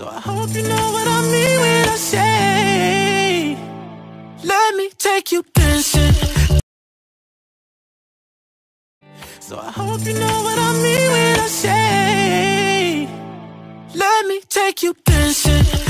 So I hope you know what I mean when I say, let me take you dancing. So I hope you know what I mean when I say, let me take you dancing.